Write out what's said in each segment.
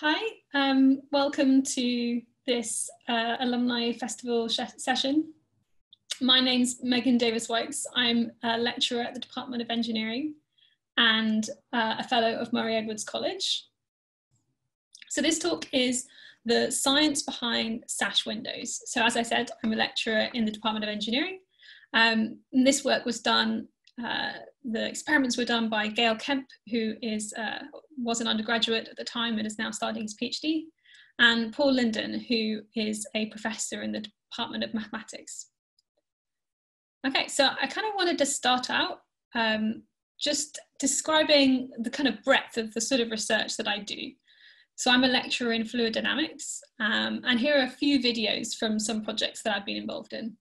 Hi, um, welcome to this uh, Alumni Festival session. My name's Megan Davies-Wykes. I'm a lecturer at the Department of Engineering and uh, a fellow of Murray Edwards College. So this talk is the science behind sash windows. So as I said, I'm a lecturer in the Department of Engineering. Um, this work was done uh, the experiments were done by Gail Kemp, who is, uh, was an undergraduate at the time and is now starting his PhD, and Paul Linden, who is a professor in the Department of Mathematics. Okay, so I kind of wanted to start out um, just describing the kind of breadth of the sort of research that I do. So I'm a lecturer in fluid dynamics, um, and here are a few videos from some projects that I've been involved in.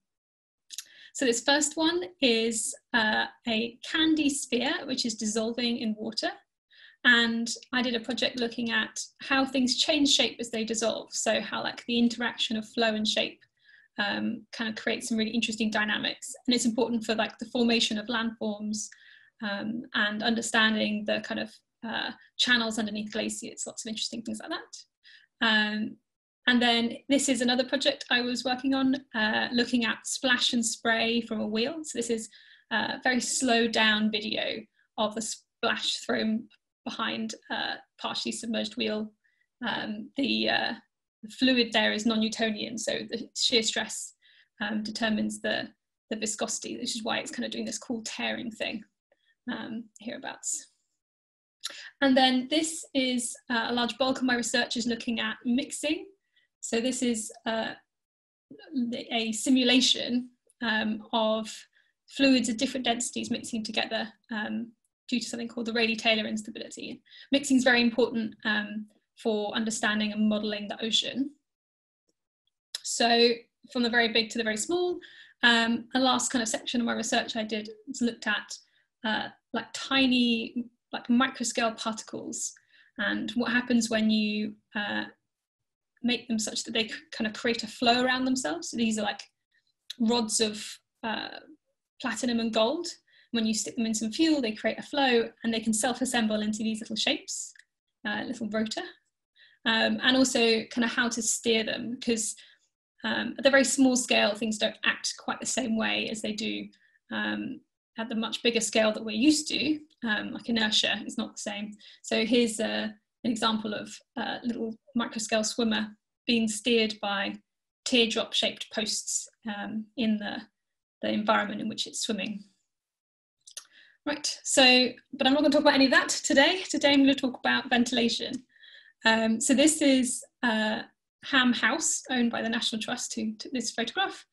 So this first one is uh, a candy sphere, which is dissolving in water. And I did a project looking at how things change shape as they dissolve. So how like the interaction of flow and shape um, kind of creates some really interesting dynamics. And it's important for like the formation of landforms um, and understanding the kind of uh, channels underneath glaciers, lots of interesting things like that. Um, and then this is another project I was working on, uh, looking at splash and spray from a wheel. So this is a very slowed down video of the splash thrown behind a partially submerged wheel. Um, the, uh, the, fluid there is non-Newtonian, so the shear stress um, determines the, the viscosity, which is why it's kind of doing this cool tearing thing um, hereabouts. And then this is uh, a large bulk of my research is looking at mixing so this is uh, a simulation um, of fluids of different densities mixing together um, due to something called the Rayleigh-Taylor instability. Mixing is very important um, for understanding and modelling the ocean. So from the very big to the very small, um, a last kind of section of my research I did looked at uh, like tiny, like microscale particles and what happens when you uh, make them such that they kind of create a flow around themselves. So these are like rods of uh, platinum and gold. When you stick them in some fuel, they create a flow and they can self-assemble into these little shapes, uh, little rotor. Um, and also kind of how to steer them because um, at the very small scale, things don't act quite the same way as they do um, at the much bigger scale that we're used to, um, like inertia is not the same. So here's a, an example of a little microscale swimmer being steered by teardrop shaped posts um, in the, the environment in which it's swimming. Right, so, but I'm not going to talk about any of that today. Today I'm going to talk about ventilation. Um, so this is uh, Ham House, owned by the National Trust, who took this photograph.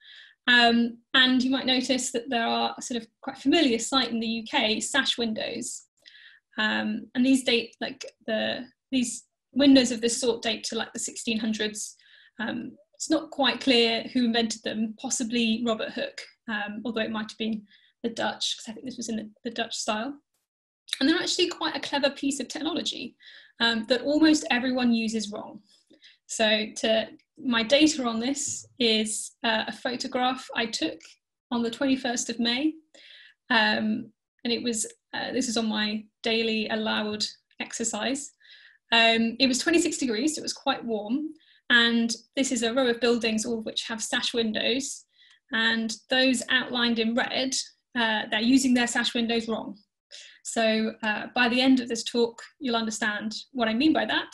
Um, and you might notice that there are sort of quite familiar sight in the UK, sash windows. Um, and these date like the these windows of this sort date to like the 1600s. Um, it's not quite clear who invented them, possibly Robert Hooke, um, although it might have been the Dutch, because I think this was in the, the, Dutch style. And they're actually quite a clever piece of technology um, that almost everyone uses wrong. So to, my data on this is uh, a photograph I took on the 21st of May. Um, and it was, uh, this is on my daily allowed exercise. Um, it was 26 degrees, so it was quite warm. And this is a row of buildings, all of which have sash windows. And those outlined in red, uh, they're using their sash windows wrong. So uh, by the end of this talk, you'll understand what I mean by that.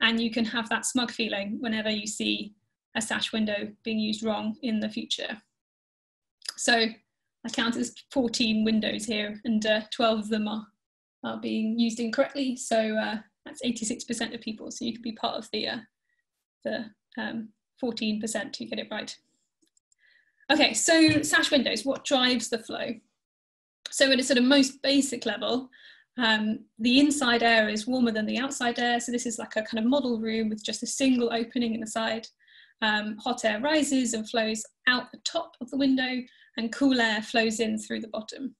And you can have that smug feeling whenever you see a sash window being used wrong in the future. So I counted 14 windows here and uh, 12 of them are, are being used incorrectly. So uh, that's 86% of people. So you could be part of the, uh, the 14% um, who get it right. Okay, so sash windows, what drives the flow? So at a sort of most basic level, um, the inside air is warmer than the outside air. So this is like a kind of model room with just a single opening in the side. Um, hot air rises and flows out the top of the window and cool air flows in through the bottom.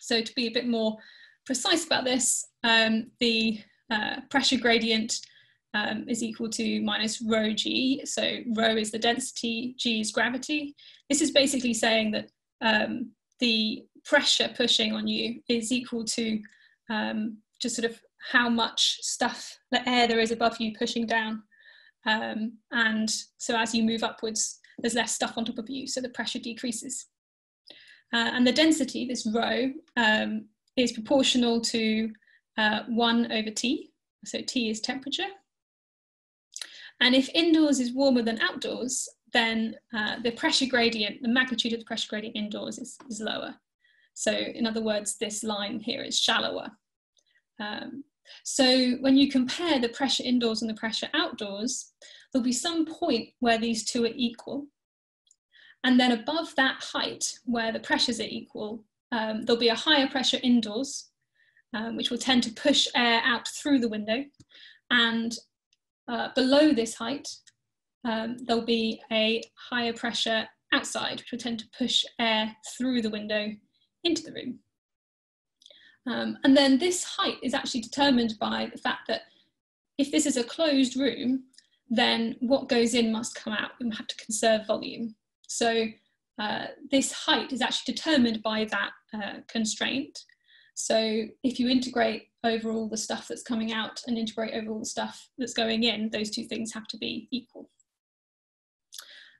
So to be a bit more precise about this, um, the uh, pressure gradient um, is equal to minus rho g. So rho is the density, g is gravity. This is basically saying that um, the pressure pushing on you is equal to um, just sort of how much stuff, the air there is above you pushing down. Um, and so as you move upwards, there's less stuff on top of you, so the pressure decreases. Uh, and the density, this rho, um, is proportional to uh, 1 over T. So T is temperature. And if indoors is warmer than outdoors, then uh, the pressure gradient, the magnitude of the pressure gradient indoors is, is lower. So in other words, this line here is shallower. Um, so when you compare the pressure indoors and the pressure outdoors, there'll be some point where these two are equal. And then above that height, where the pressures are equal, um, there'll be a higher pressure indoors, um, which will tend to push air out through the window. And uh, below this height, um, there'll be a higher pressure outside, which will tend to push air through the window into the room. Um, and then this height is actually determined by the fact that if this is a closed room, then what goes in must come out. We have to conserve volume. So uh, this height is actually determined by that uh, constraint. So if you integrate over all the stuff that's coming out and integrate over all the stuff that's going in, those two things have to be equal.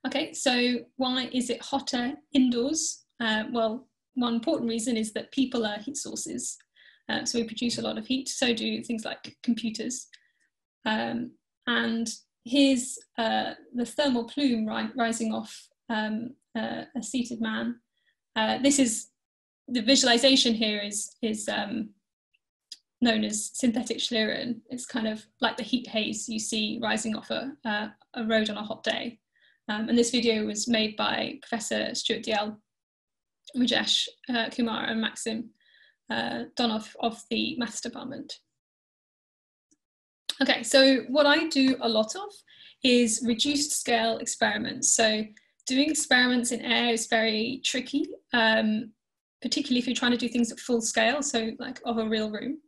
Okay, so why is it hotter indoors? Uh, well, one important reason is that people are heat sources. Uh, so we produce a lot of heat, so do things like computers. Um, and here's uh, the thermal plume ri rising off um, uh, a seated man. Uh, this is, the visualization here is, is um, known as synthetic Schlieren. It's kind of like the heat haze you see rising off a, a road on a hot day. Um, and this video was made by Professor Stuart Dalziel Rajesh uh, Kumar and Maxim uh, Donov of the maths department. Okay, so what I do a lot of is reduced scale experiments. So doing experiments in air is very tricky, um, particularly if you're trying to do things at full scale, so like of a real room.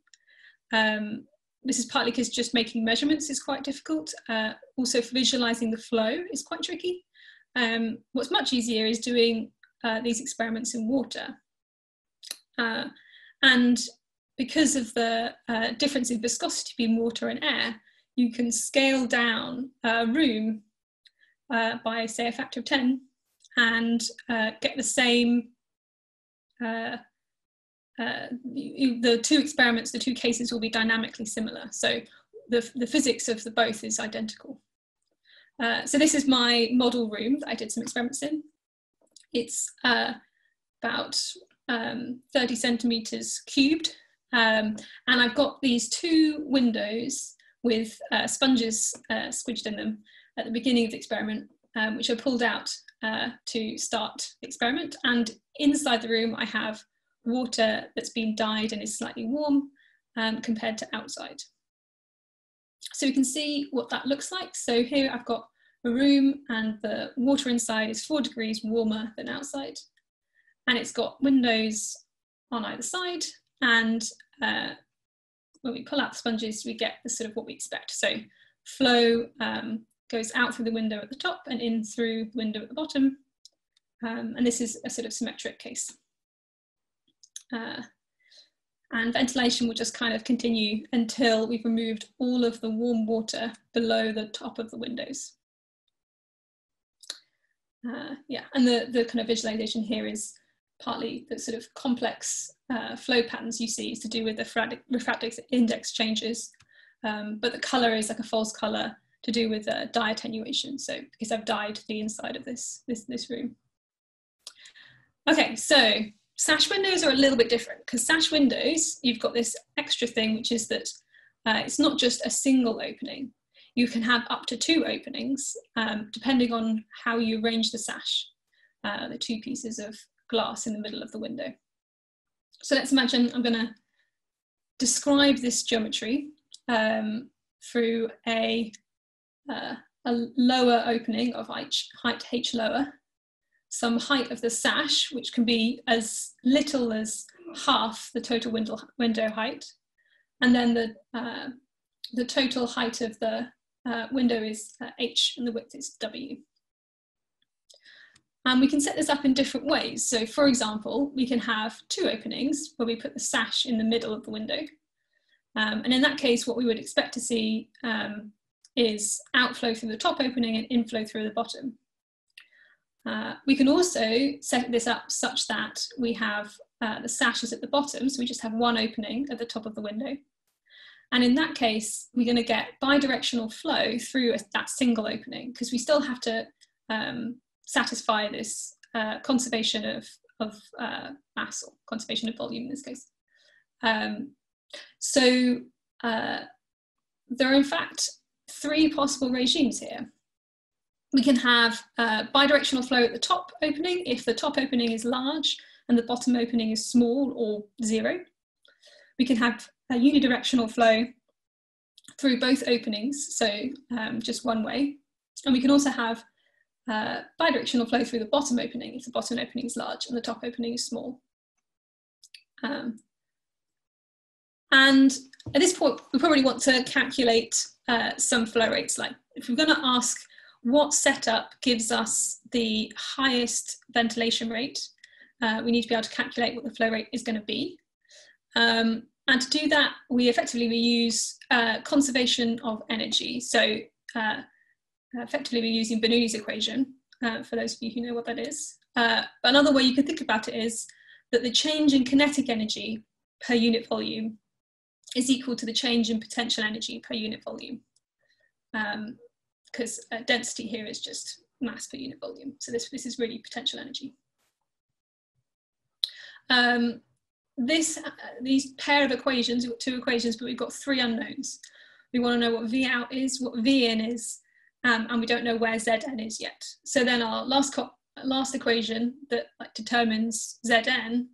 Um, this is partly because just making measurements is quite difficult. Uh, also visualizing the flow is quite tricky. Um, what's much easier is doing uh, these experiments in water. Uh, and because of the uh, difference in viscosity between water and air, you can scale down a room uh, by, say, a factor of 10 and uh, get the same. Uh, the two experiments, the two cases will be dynamically similar. So the, the physics of the both is identical. so this is my model room that I did some experiments in. It's uh, about um, 30 centimeters cubed. Um, and I've got these two windows with uh, sponges uh, squidged in them at the beginning of the experiment, um, which are pulled out uh, to start the experiment. And inside the room, I have water that's been dyed and is slightly warm um, compared to outside. So we can see what that looks like. So here I've got a room and the water inside is four degrees warmer than outside. And it's got windows on either side. And uh, when we pull out the sponges, we get the sort of what we expect. So flow um, goes out through the window at the top and in through the window at the bottom. Um, and this is a sort of symmetric case. Uh, and ventilation will just kind of continue until we've removed all of the warm water below the top of the windows. Uh, yeah, and the, the kind of visualization here is partly the sort of complex uh, flow patterns you see is to do with the refractive index changes, um, but the color is like a false color to do with uh, dye attenuation. So because I've dyed the inside of this, this, this room. Okay, so sash windows are a little bit different because sash windows, you've got this extra thing, which is that uh, it's not just a single opening you can have up to two openings um, depending on how you arrange the sash, uh, the two pieces of glass in the middle of the window. So let's imagine I'm going to describe this geometry um, through a, uh, a lower opening of height h lower, some height of the sash, which can be as little as half the total window, window height, and then the, uh, the total height of the uh, window is uh, H and the width is W. And we can set this up in different ways. So for example, we can have two openings where we put the sash in the middle of the window. Um, and in that case, what we would expect to see um, is outflow through the top opening and inflow through the bottom. Uh, we can also set this up such that we have uh, the sashes at the bottom, so we just have one opening at the top of the window. And in that case, we're going to get bidirectional flow through a, that single opening because we still have to um, satisfy this uh, conservation of, of uh, mass or conservation of volume in this case. Um, so uh, there are in fact three possible regimes here. We can have uh, bidirectional flow at the top opening if the top opening is large and the bottom opening is small or zero. We can have a unidirectional flow through both openings, so um, just one way. And we can also have uh, bidirectional flow through the bottom opening if the bottom opening is large and the top opening is small. Um, and at this point, we probably want to calculate uh, some flow rates. Like if we're going to ask what setup gives us the highest ventilation rate, uh, we need to be able to calculate what the flow rate is going to be. Um, and to do that, we effectively we use uh, conservation of energy. So uh, effectively we're using Bernoulli's equation, uh, for those of you who know what that is. Uh, another way you can think about it is that the change in kinetic energy per unit volume is equal to the change in potential energy per unit volume. Because um, uh, density here is just mass per unit volume. So this, this is really potential energy. Um, this, uh, these pair of equations, we've got two equations, but we've got three unknowns. We want to know what V out is, what V in is, um, and we don't know where Zn is yet. So then our last, last equation that like, determines Zn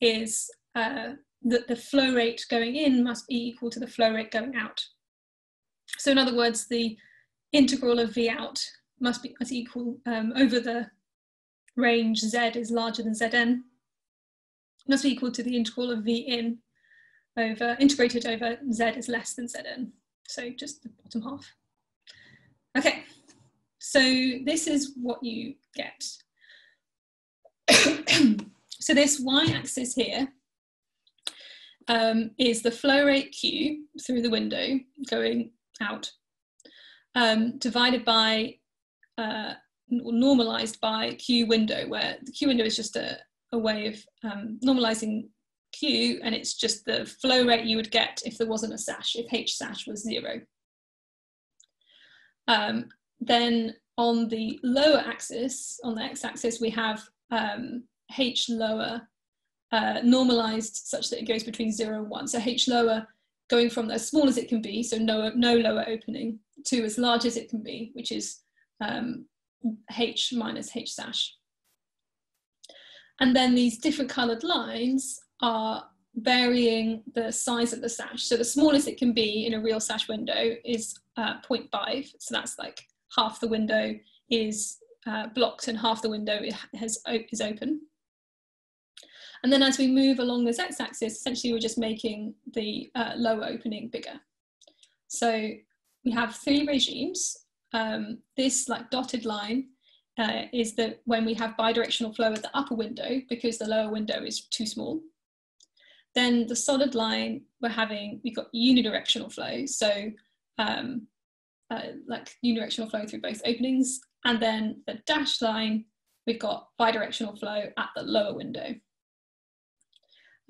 is uh, that the flow rate going in must be equal to the flow rate going out. So in other words, the integral of V out must be must equal um, over the range Z is larger than Zn, must be equal to the integral of V in over, integrated over Z is less than Zn. So just the bottom half. Okay, so this is what you get. so this y-axis here um, is the flow rate Q through the window going out, um, divided by, uh, normalized by Q window, where the Q window is just a, a way of um, normalizing Q, and it's just the flow rate you would get if there wasn't a sash, if H sash was zero. Um, then on the lower axis, on the x-axis, we have um, H lower uh, normalized such that it goes between zero and one. So H lower going from as small as it can be, so no, no lower opening, to as large as it can be, which is um, H minus H sash. And then these different colored lines are varying the size of the sash. So the smallest it can be in a real sash window is uh, 0.5. So that's like half the window is uh, blocked and half the window has, is open. And then as we move along this x-axis, essentially we're just making the uh, lower opening bigger. So we have three regimes. Um, this like dotted line uh, is that when we have bidirectional flow at the upper window because the lower window is too small. Then the solid line, we're having, we've got unidirectional flow. So um, uh, like unidirectional flow through both openings. And then the dashed line, we've got bidirectional flow at the lower window.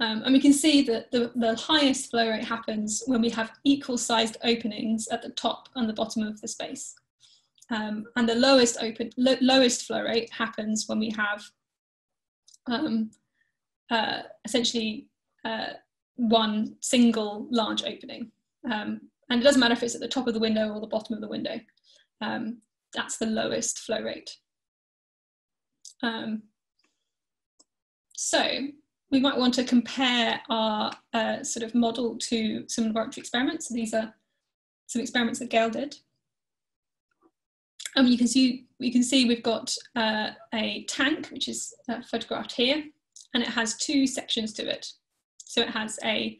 Um, and we can see that the, the highest flow rate happens when we have equal sized openings at the top and the bottom of the space. Um, and the lowest open lo lowest flow rate happens when we have um, uh, essentially uh, one single large opening. Um, and it doesn't matter if it's at the top of the window or the bottom of the window. Um, that's the lowest flow rate. Um, so we might want to compare our uh, sort of model to some laboratory experiments. So these are some experiments that Gail did. And you can see we can see we've got uh, a tank which is uh, photographed here, and it has two sections to it. So it has a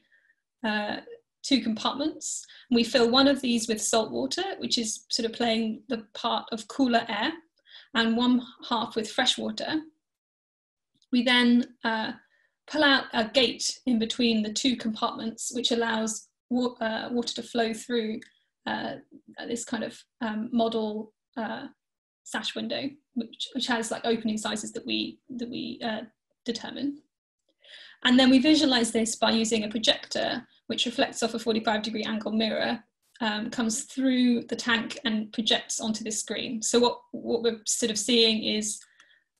uh, two compartments. We fill one of these with salt water, which is sort of playing the part of cooler air, and one half with fresh water. We then uh, pull out a gate in between the two compartments, which allows wa uh, water to flow through uh, this kind of um, model uh, sash window, which, which has like opening sizes that we, that we uh, determine. And then we visualize this by using a projector, which reflects off a 45 degree angle mirror, um, comes through the tank and projects onto this screen. So what, what we're sort of seeing is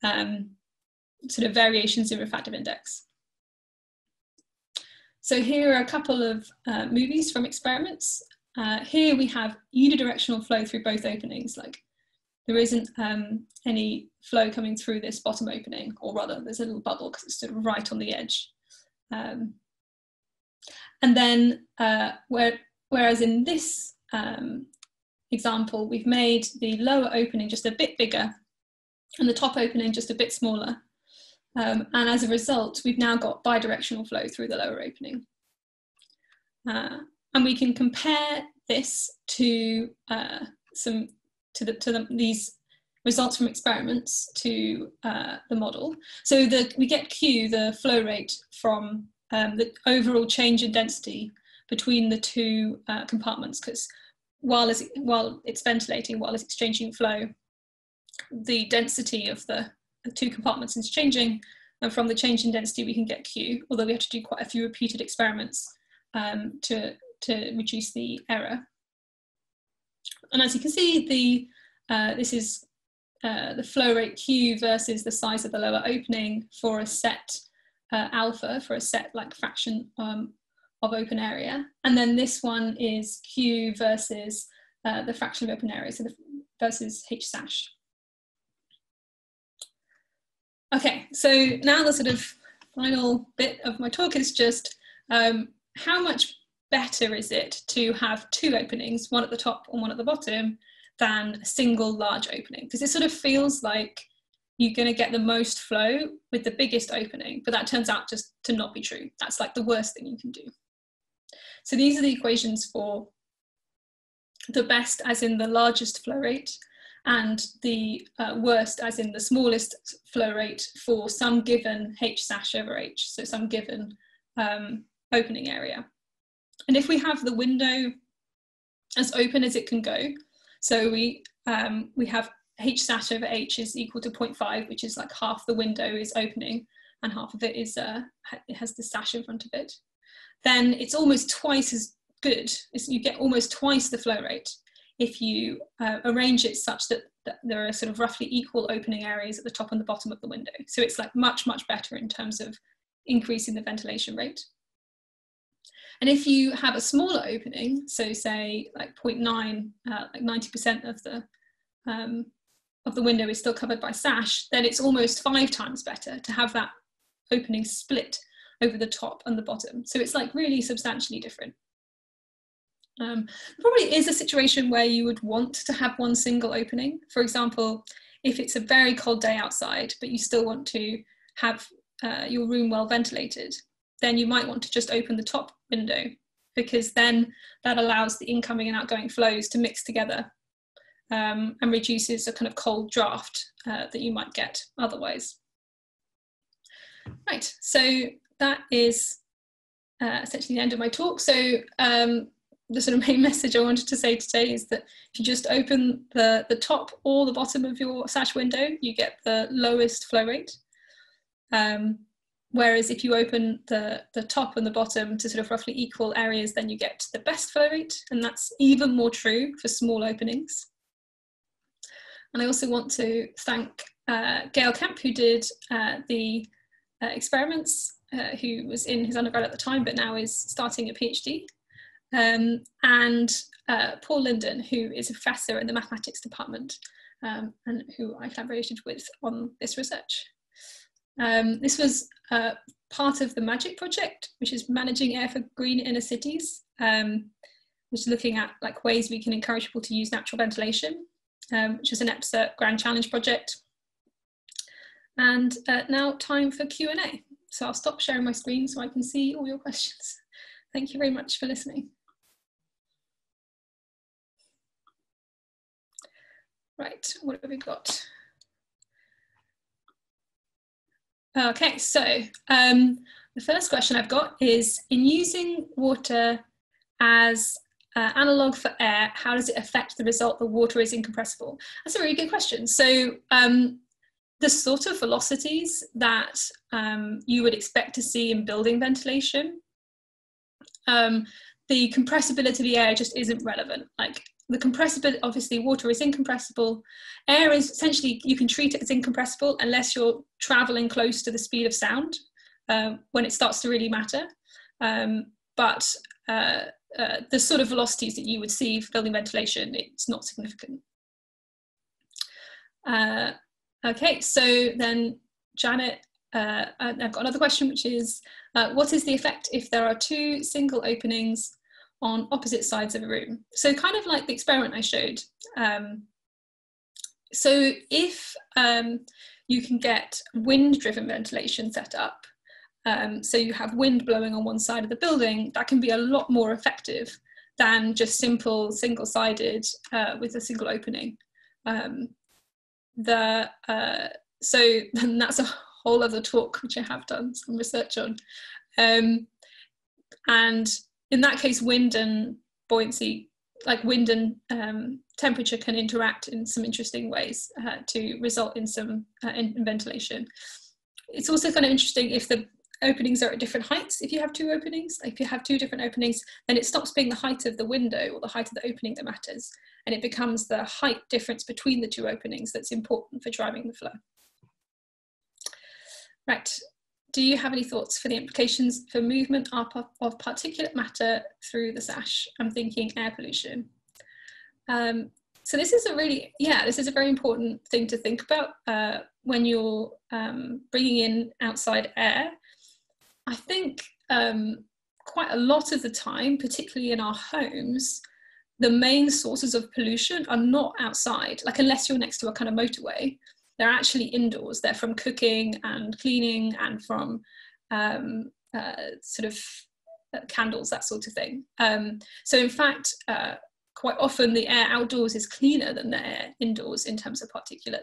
um, sort of variations in refractive index. So here are a couple of uh, movies from experiments. Uh, here we have unidirectional flow through both openings, like there isn't um, any flow coming through this bottom opening, or rather there's a little bubble because it's sort of right on the edge. Um, and then uh, where, whereas in this um, example, we've made the lower opening just a bit bigger and the top opening just a bit smaller. Um, and as a result, we've now got bidirectional flow through the lower opening. Uh, and we can compare this to uh, some to, the, to the, these results from experiments to uh, the model. So the, we get Q, the flow rate from um, the overall change in density between the two uh, compartments, because while, while it's ventilating, while it's exchanging flow, the density of the two compartments is changing, and from the change in density we can get Q, although we have to do quite a few repeated experiments um, to, to reduce the error. And as you can see, the, uh, this is uh, the flow rate Q versus the size of the lower opening for a set uh, alpha, for a set like fraction um, of open area. And then this one is Q versus uh, the fraction of open area, so the, versus H sash. Okay, so now the sort of final bit of my talk is just um, how much better is it to have two openings, one at the top and one at the bottom, than a single large opening? Because it sort of feels like you're going to get the most flow with the biggest opening, but that turns out just to not be true. That's like the worst thing you can do. So these are the equations for the best as in the largest flow rate and the uh, worst as in the smallest flow rate for some given H sash over H, so some given um, opening area. And if we have the window as open as it can go, so we, um, we have H sat over H is equal to 0.5, which is like half the window is opening and half of it is uh, it has the sash in front of it, then it's almost twice as good. It's, you get almost twice the flow rate if you uh, arrange it such that, that, there are sort of roughly equal opening areas at the top and the bottom of the window. So it's like much, much better in terms of increasing the ventilation rate. And if you have a smaller opening, so say like 0.9, uh, like 90% of the um, of the window is still covered by sash, then it's almost five times better to have that opening split over the top and the bottom. So it's like really substantially different. Um, probably is a situation where you would want to have one single opening. For example, if it's a very cold day outside, but you still want to have uh, your room well ventilated, then you might want to just open the top window because then that allows the incoming and outgoing flows to mix together um, and reduces a kind of cold draft uh, that you might get otherwise. Right, so that is uh, essentially the end of my talk. So um, the sort of main message I wanted to say today is that if you just open the, the top or the bottom of your sash window, you get the lowest flow rate. Um, Whereas if you open the, the top and the bottom to sort of roughly equal areas, then you get the best flow rate. And that's even more true for small openings. And I also want to thank uh, Gail Kemp, who did uh, the uh, experiments, uh, who was in his undergrad at the time, but now is starting a PhD. Um, and uh, Paul Linden, who is a professor in the mathematics department um, and who I collaborated with on this research. Um, this was uh, part of the MAGIC project, which is managing air for green inner cities, um, which is looking at like ways we can encourage people to use natural ventilation, um, which is an EPSRC Grand Challenge project. And uh, now time for Q&A. So I'll stop sharing my screen so I can see all your questions. Thank you very much for listening. Right, what have we got? Okay, so um, the first question I've got is in using water as uh, analog for air, how does it affect the result the water is incompressible? That's a really good question. So um, the sort of velocities that um, you would expect to see in building ventilation, um, the compressibility of the air just isn't relevant. Like the compressibility, obviously water is incompressible. Air is essentially, you can treat it as incompressible unless you're traveling close to the speed of sound uh, when it starts to really matter. Um, but uh, uh, the sort of velocities that you would see for building ventilation, it's not significant. Uh, okay, so then Janet, uh, I've got another question, which is, uh, what is the effect if there are two single openings on opposite sides of a room? So kind of like the experiment I showed. Um, so if um, you can get wind-driven ventilation set up, um, so you have wind blowing on one side of the building, that can be a lot more effective than just simple single-sided uh, with a single opening. Um, the, uh, so then that's a whole other talk which I have done some research on. Um, and in that case, wind and buoyancy, like wind and um, temperature can interact in some interesting ways uh, to result in some uh, in, ventilation. It's also kind of interesting if the openings are at different heights. If you have two openings, if you have two different openings, then it stops being the height of the window or the height of the opening that matters. And it becomes the height difference between the two openings that's important for driving the flow. Right, do you have any thoughts for the implications for movement of particulate matter through the sash? I'm thinking air pollution. Um, so this is a really, yeah, this is a very important thing to think about uh, when you're um, bringing in outside air I think um, quite a lot of the time, particularly in our homes, the main sources of pollution are not outside, like unless you're next to a kind of motorway, they're actually indoors. They're from cooking and cleaning and from um, uh, sort of uh, candles, that sort of thing. Um, so, in fact, uh, quite often the air outdoors is cleaner than the air indoors in terms of particulate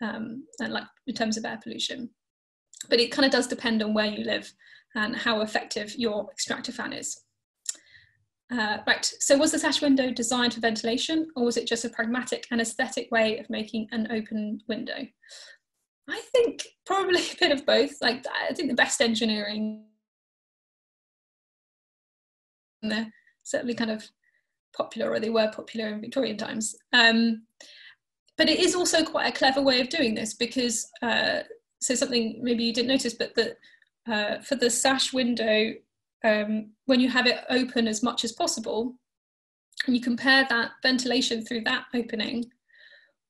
um, and like in terms of air pollution. But it kind of does depend on where you live and how effective your extractor fan is. Uh, right, so was the sash window designed for ventilation or was it just a pragmatic and aesthetic way of making an open window? I think probably a bit of both. Like I think the best engineering, they're certainly kind of popular or they were popular in Victorian times. Um, but it is also quite a clever way of doing this because, uh, so something maybe you didn't notice, but that uh, for the sash window, um, when you have it open as much as possible, and you compare that ventilation through that opening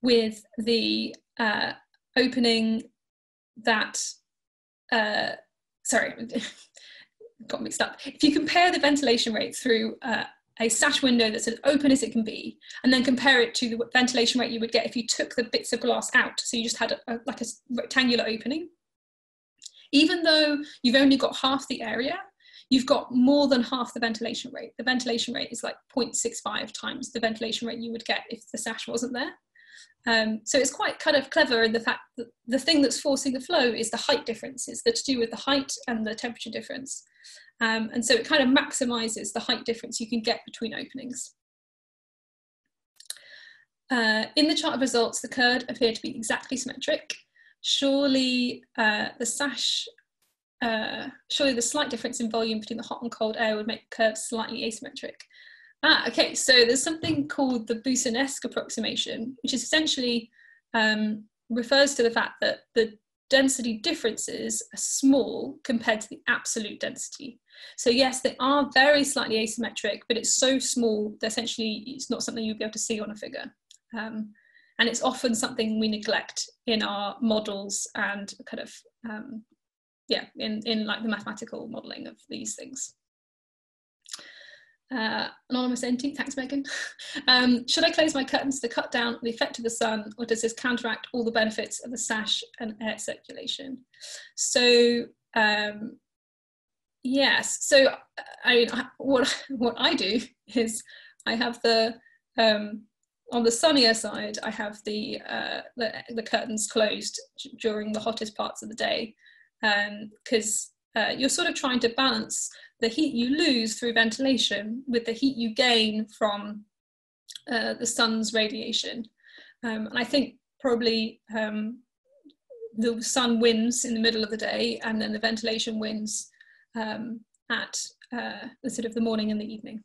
with the uh, opening that, uh, sorry, got mixed up. If you compare the ventilation rate through uh, a sash window that's as open as it can be, and then compare it to the ventilation rate you would get if you took the bits of glass out, so you just had a, a, like a rectangular opening, even though you've only got half the area, you've got more than half the ventilation rate. The ventilation rate is like 0.65 times the ventilation rate you would get if the sash wasn't there. Um, so it's quite kind of clever in the fact that the thing that's forcing the flow is the height differences that to do with the height and the temperature difference. Um, and so it kind of maximizes the height difference you can get between openings. Uh, in the chart of results, the curd appeared to be exactly symmetric surely uh, the sash, uh, surely the slight difference in volume between the hot and cold air would make the curve slightly asymmetric. Ah, okay, so there's something called the Boussinesq approximation, which is essentially um, refers to the fact that the density differences are small compared to the absolute density. So yes, they are very slightly asymmetric, but it's so small that essentially it's not something you'll be able to see on a figure. Um, and it's often something we neglect in our models and kind of um, yeah in in like the mathematical modeling of these things uh, anonymous entity, thanks Megan. Um, should I close my curtains to cut down the effect of the sun or does this counteract all the benefits of the sash and air circulation? So um, yes, so I mean, what, what I do is I have the um, on the sunnier side, I have the, uh, the, the curtains closed during the hottest parts of the day because uh, you're sort of trying to balance the heat you lose through ventilation with the heat you gain from uh, the sun's radiation. Um, and I think probably um, the sun wins in the middle of the day and then the ventilation wins um, at uh, the sort of the morning and the evening.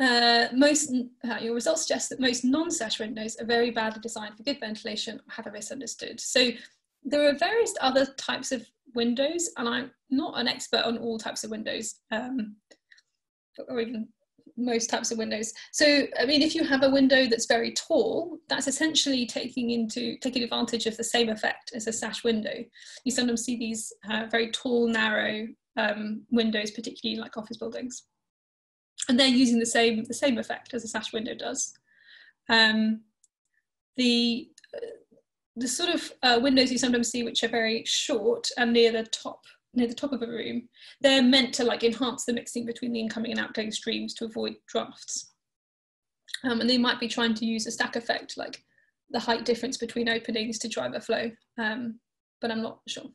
Uh, most uh, your results suggest that most non-sash windows are very badly designed for good ventilation or have a misunderstood. So there are various other types of windows, and I'm not an expert on all types of windows, um, or even most types of windows. So, I mean, if you have a window that's very tall, that's essentially taking into taking advantage of the same effect as a sash window. You sometimes see these uh, very tall, narrow um, windows, particularly like office buildings and they're using the same the same effect as a sash window does. Um, the the sort of uh, windows you sometimes see which are very short and near the top near the top of a room, they're meant to like enhance the mixing between the incoming and outgoing streams to avoid drafts. Um, and they might be trying to use a stack effect, like the height difference between openings to drive a flow, um, but I'm not sure.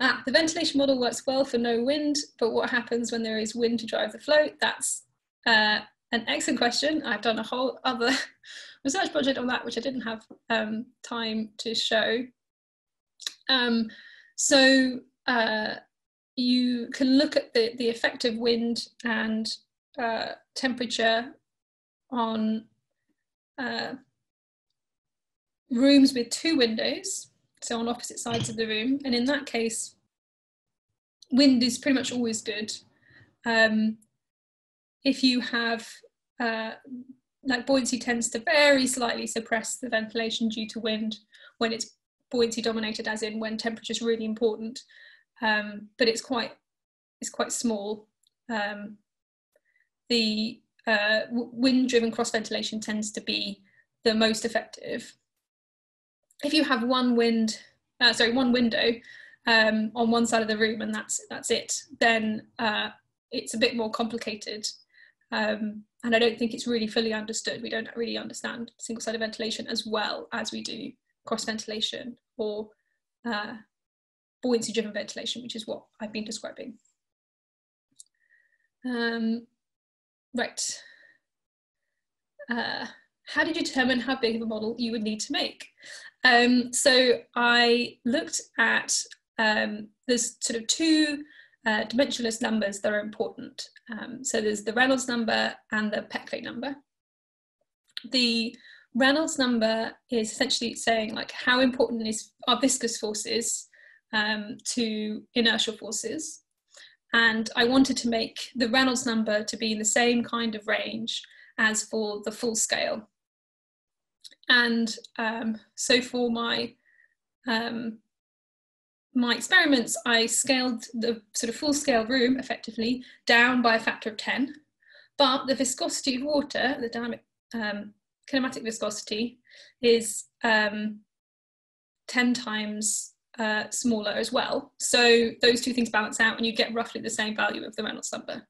Ah, the ventilation model works well for no wind, but what happens when there is wind to drive the flow? That's uh, an excellent question. I've done a whole other research project on that, which I didn't have um, time to show. Um, so uh, you can look at the, the effect of wind and uh, temperature on uh, rooms with two windows so on opposite sides of the room. And in that case, wind is pretty much always good. Um, if you have, uh, like buoyancy tends to very slightly suppress the ventilation due to wind when it's buoyancy dominated, as in when temperature is really important. Um, but it's quite, it's quite small. Um, the uh, wind-driven cross ventilation tends to be the most effective if you have one wind, uh, sorry, one window um, on one side of the room and that's that's it, then uh, it's a bit more complicated. Um, and I don't think it's really fully understood. We don't really understand single-sided ventilation as well as we do cross ventilation or uh, buoyancy-driven ventilation, which is what I've been describing. Um, right. Uh, how did you determine how big of a model you would need to make? Um, so I looked at um, there's sort of two uh, dimensionless numbers that are important. Um, so there's the Reynolds number and the Peclet number. The Reynolds number is essentially saying like how important is are viscous forces um, to inertial forces. And I wanted to make the Reynolds number to be in the same kind of range as for the full scale. And um, so for my um, my experiments, I scaled the sort of full scale room effectively down by a factor of 10, but the viscosity of water, the dynamic um, kinematic viscosity, is um, 10 times uh, smaller as well. So those two things balance out and you get roughly the same value of the Reynolds number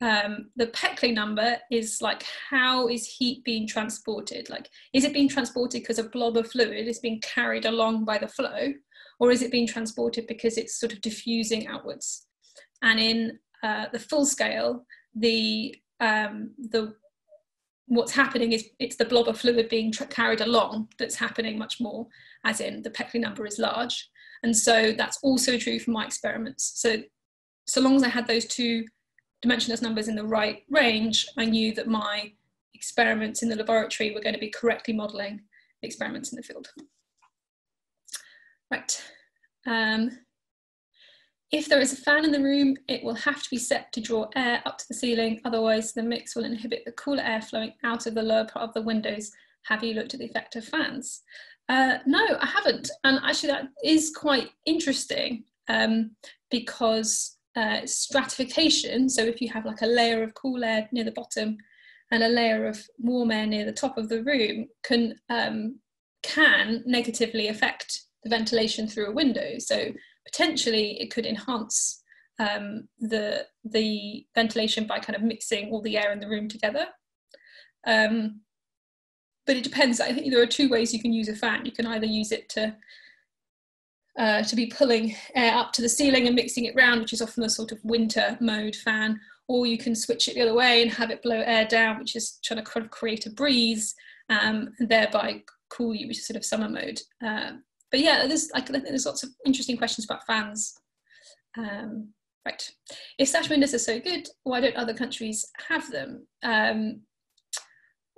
um, the Peclet number is like how is heat being transported? Like, is it being transported because a blob of fluid is being carried along by the flow, or is it being transported because it's sort of diffusing outwards? And in uh, the full scale, the um, the what's happening is it's the blob of fluid being carried along that's happening much more, as in the Peclet number is large. And so that's also true for my experiments. So so long as I had those two dimensionless numbers in the right range, I knew that my experiments in the laboratory were going to be correctly modelling the experiments in the field. Right. Um, if there is a fan in the room, it will have to be set to draw air up to the ceiling, otherwise the mix will inhibit the cooler air flowing out of the lower part of the windows. Have you looked at the effect of fans? Uh, no, I haven't. And actually that is quite interesting um, because uh, stratification. So if you have like a layer of cool air near the bottom and a layer of warm air near the top of the room can um, can negatively affect ventilation through a window. So potentially it could enhance um, the the ventilation by kind of mixing all the air in the room together. Um, but it depends. I think there are two ways you can use a fan. You can either use it to uh, to be pulling air up to the ceiling and mixing it round, which is often the sort of winter mode fan, or you can switch it the other way and have it blow air down, which is trying to kind of create a breeze um, and thereby cool you, which is sort of summer mode. Uh, but yeah, there's like there's lots of interesting questions about fans. Um, right, if sash windows are so good, why don't other countries have them? Um,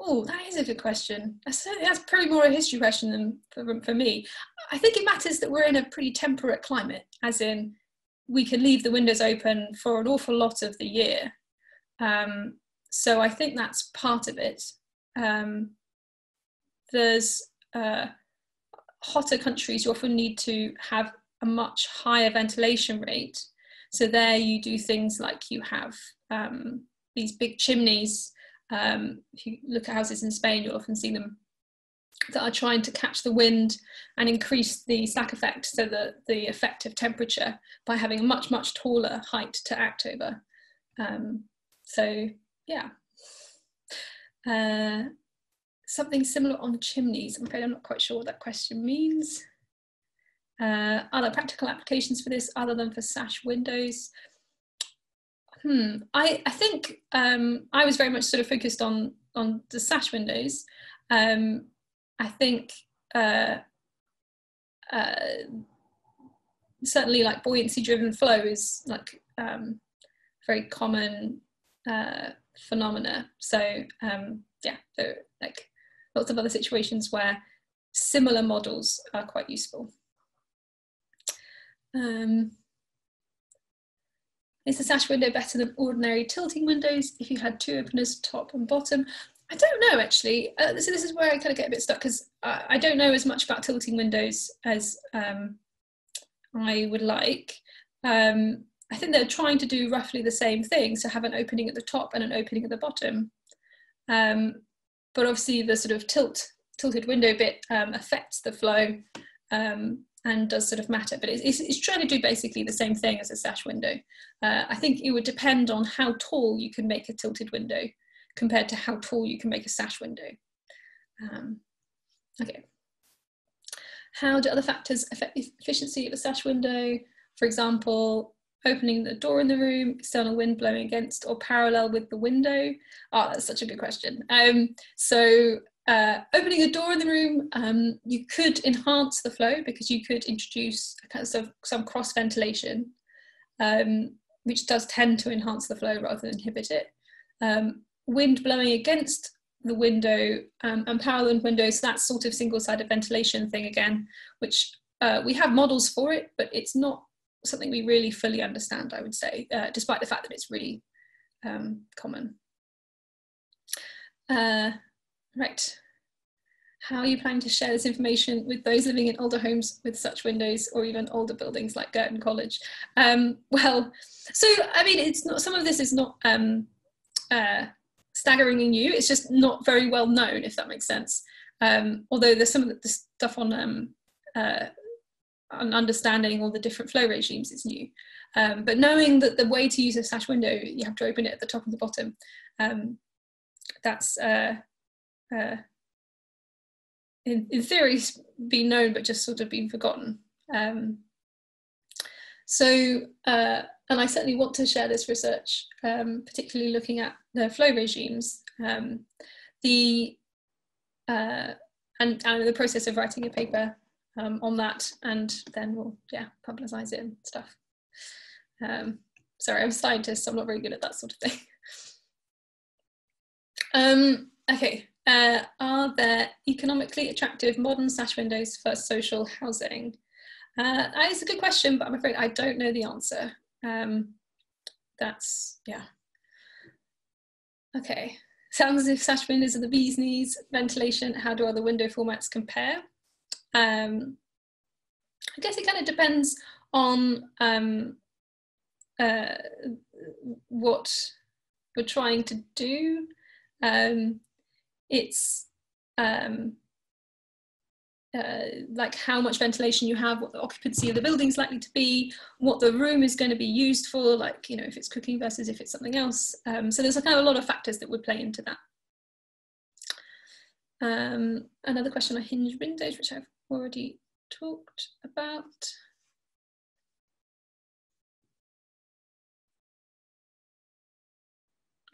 oh, that is a good question. That's, that's probably more a history question than for, for me. I think it matters that we're in a pretty temperate climate, as in we can leave the windows open for an awful lot of the year. Um, so I think that's part of it. Um, there's uh, hotter countries, you often need to have a much higher ventilation rate. So there you do things like you have um, these big chimneys. Um, if you look at houses in Spain, you'll often see them that are trying to catch the wind and increase the stack effect, so the, the effective temperature by having a much, much taller height to act over. Um, so yeah. Uh, something similar on chimneys. I'm afraid I'm not quite sure what that question means. Uh, are there practical applications for this other than for sash windows? Hmm, I, I think um, I was very much sort of focused on, on the sash windows. Um, I think uh, uh, certainly like buoyancy driven flow is like um, very common uh, phenomena. So um, yeah, so like lots of other situations where similar models are quite useful. Um, is the sash window better than ordinary tilting windows if you had two openers top and bottom? I don't know actually. Uh, so this is where I kind of get a bit stuck because I, I, don't know as much about tilting windows as um, I would like. Um, I think they're trying to do roughly the same thing, so have an opening at the top and an opening at the bottom. Um, but obviously the sort of tilt tilted window bit um, affects the flow um, and does sort of matter, but it's, it's, it's, trying to do basically the same thing as a sash window. Uh, I think it would depend on how tall you can make a tilted window compared to how tall you can make a sash window. Um, okay. How do other factors affect the efficiency of a sash window? For example, opening the door in the room, external wind blowing against or parallel with the window? Oh, that's such a good question. Um, so uh, opening a door in the room, um, you could enhance the flow because you could introduce kind of some cross ventilation, um, which does tend to enhance the flow rather than inhibit it. Um, wind blowing against the window um, and parallel windows, that's sort of single-sided ventilation thing again, which uh, we have models for it, but it's not something we really fully understand, I would say, uh, despite the fact that it's really um, common. Uh, right. How are you planning to share this information with those living in older homes with such windows or even older buildings like Girton College? Um, well, so I mean, it's not, some of this is not um, uh, new, it's just not very well known, if that makes sense. Um, although there's some of the stuff on um, uh, and understanding all the different flow regimes is new. Um, but knowing that the way to use a sash window, you have to open it at the top and the bottom. Um, that's uh, uh, in, in theory been known, but just sort of been forgotten. Um, so, uh, and I certainly want to share this research, um, particularly looking at the flow regimes. Um, the uh, and, and the process of writing a paper um, on that and then we'll yeah publicize it and stuff. Um, sorry i'm a scientist so i'm not very good at that sort of thing. Um, okay uh, are there economically attractive modern sash windows for social housing? Uh, that is a good question but i'm afraid i don't know the answer. Um, that's yeah. Okay sounds as if sash windows are the bee's knees. Ventilation how do other window formats compare um, I guess it kind of depends on um, uh, what we're trying to do. Um, it's um, uh, like how much ventilation you have, what the occupancy of the building is likely to be, what the room is going to be used for, like, you know, if it's cooking versus if it's something else. Um, so there's a kind of a lot of factors that would play into that. Um, another question on hinge windows, which I've already talked about.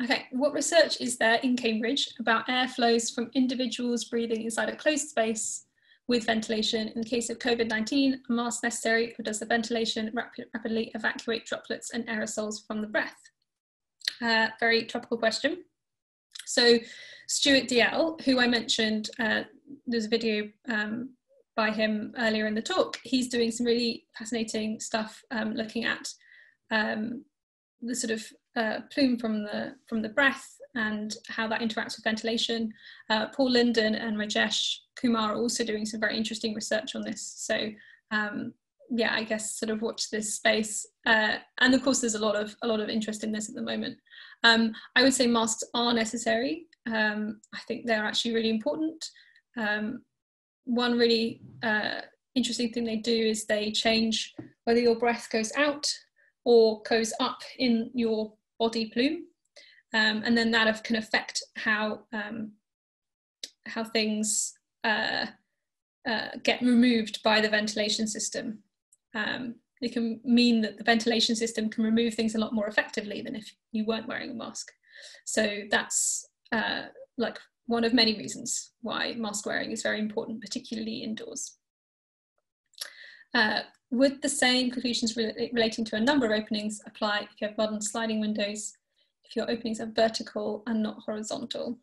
Okay, what research is there in Cambridge about air flows from individuals breathing inside a closed space with ventilation in the case of COVID-19, a mask necessary or does the ventilation rapidly evacuate droplets and aerosols from the breath? Uh, very topical question. So Stuart Dalziel, who I mentioned, uh, there's a video um, by him earlier in the talk, he's doing some really fascinating stuff um, looking at um, the sort of uh, plume from the from the breath and how that interacts with ventilation. Uh, Paul Linden and Rajesh Kumar are also doing some very interesting research on this. So um, yeah, I guess sort of watch this space. Uh, and of course, there's a lot of a lot of interest in this at the moment. Um, I would say masks are necessary. Um, I think they're actually really important. Um, one really uh, interesting thing they do is they change whether your breath goes out or goes up in your body plume. Um, and then that can affect how, um, how things uh, uh, get removed by the ventilation system. Um, it can mean that the ventilation system can remove things a lot more effectively than if you weren't wearing a mask. So that's uh, like one of many reasons why mask wearing is very important, particularly indoors. Uh, would the same conclusions re relating to a number of openings apply if you have modern sliding windows, if your openings are vertical and not horizontal?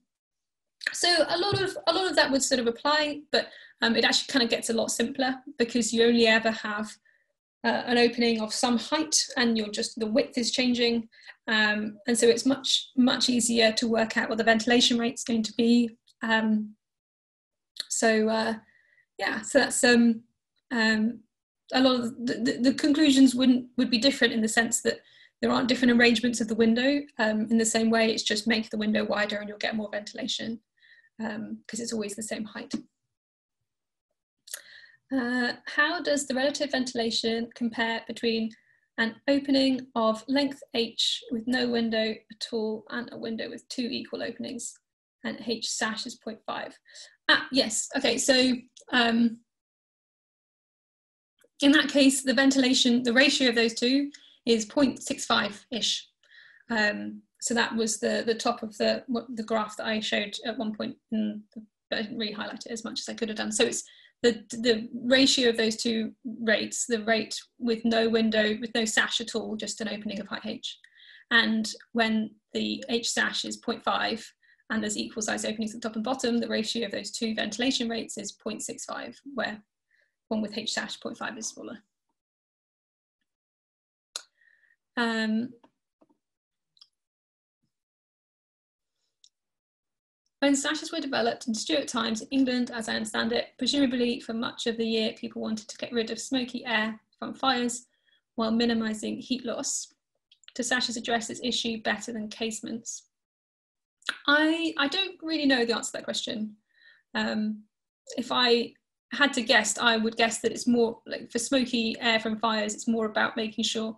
So a lot of a lot of that would sort of apply, but um, it actually kind of gets a lot simpler because you only ever have uh, an opening of some height and you're just the width is changing um, and so it's much much easier to work out what the ventilation rate is going to be. Um, so uh, yeah so that's um, um, a lot of the, the, the, conclusions wouldn't would be different in the sense that there aren't different arrangements of the window um, in the same way it's just make the window wider and you'll get more ventilation because um, it's always the same height. Uh, how does the relative ventilation compare between an opening of length h with no window at all and a window with two equal openings and h sash is 0.5? Ah, yes, okay, so um, in that case, the ventilation, the ratio of those two is 0.65-ish. Um, so that was the, the top of the, the graph that I showed at one point, in but I didn't really highlight it as much as I could have done. So it's the, the ratio of those two rates, the rate with no window, with no sash at all, just an opening of height h. And when the h sash is 0.5 and there's equal size openings at the top and bottom, the ratio of those two ventilation rates is 0.65, where one with h sash 0.5 is smaller. Um, When sashes were developed in Stuart times in England, as I understand it, presumably for much of the year, people wanted to get rid of smoky air from fires while minimising heat loss. Do sashes address this issue better than casements? I, I don't really know the answer to that question. Um, if I had to guess, I would guess that it's more like for smoky air from fires, it's more about making sure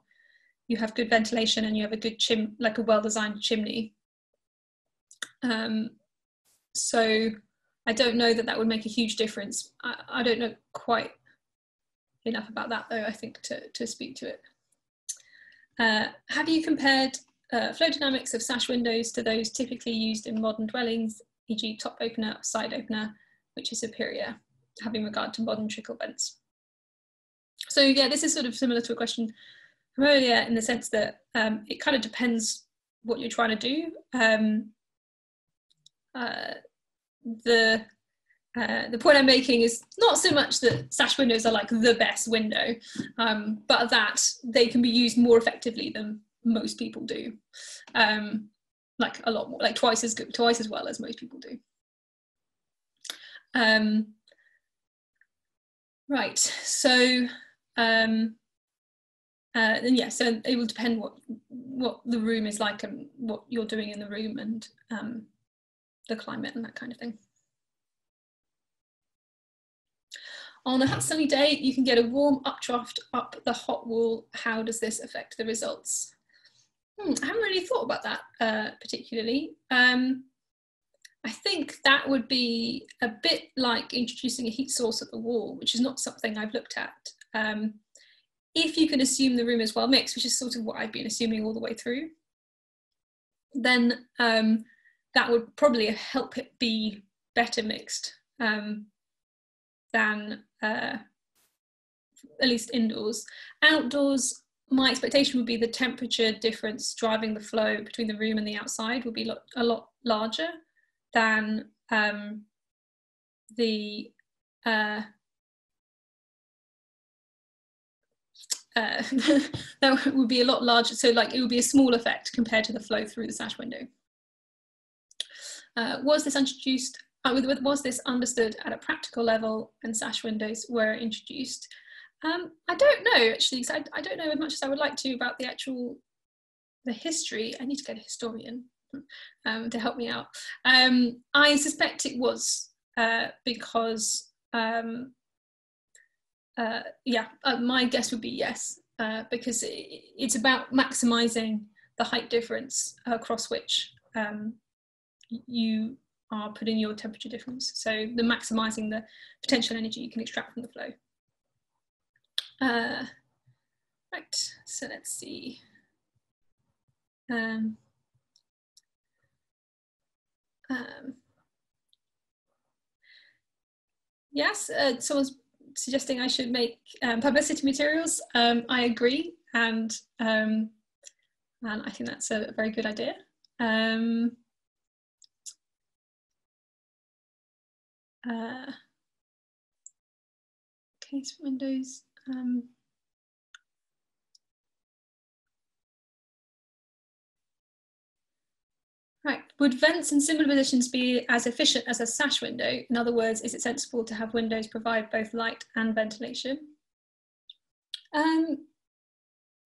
you have good ventilation and you have a good chim, like a well-designed chimney. Um, so I don't know that that would make a huge difference. I, I don't know quite enough about that though, I think, to, to speak to it. Uh, have you compared uh, flow dynamics of sash windows to those typically used in modern dwellings, e.g. top opener, side opener, which is superior, having regard to modern trickle vents? So yeah, this is sort of similar to a question from earlier in the sense that um, it kind of depends what you're trying to do. Um, uh, the uh, the point I'm making is not so much that sash windows are like the best window, um, but that they can be used more effectively than most people do, um, like a lot more, like twice as good, twice as well as most people do. Um, right, so um, uh, and yeah, so it will depend what what the room is like and what you're doing in the room and um, the climate and that kind of thing. On a hot sunny day, you can get a warm updraft up the hot wall. How does this affect the results? Hmm, I haven't really thought about that uh, particularly. Um, I think that would be a bit like introducing a heat source at the wall, which is not something I've looked at. Um, if you can assume the room is well mixed, which is sort of what I've been assuming all the way through, then um, that would probably help it be better mixed um, than uh, at least indoors. Outdoors, my expectation would be the temperature difference driving the flow between the room and the outside would be a lot larger than um, the uh, uh, that would be a lot larger. So like it would be a small effect compared to the flow through the sash window. Uh, was this introduced? Uh, was this understood at a practical level when sash windows were introduced? Um, I don't know actually, I, I, don't know as much as I would like to about the actual the history. I need to get a historian um, to help me out. Um, I suspect it was uh, because um, uh, yeah, uh, my guess would be yes, uh, because it, it's about maximizing the height difference across which um, you are putting your temperature difference. So the maximizing the potential energy you can extract from the flow. Uh, right, so let's see. Um, um, yes, uh, someone's suggesting I should make um, publicity materials. Um, I agree, and um, and I think that's a very good idea. Um, uh, case windows. Um, Right, would vents in similar positions be as efficient as a sash window? In other words, is it sensible to have windows provide both light and ventilation? Um,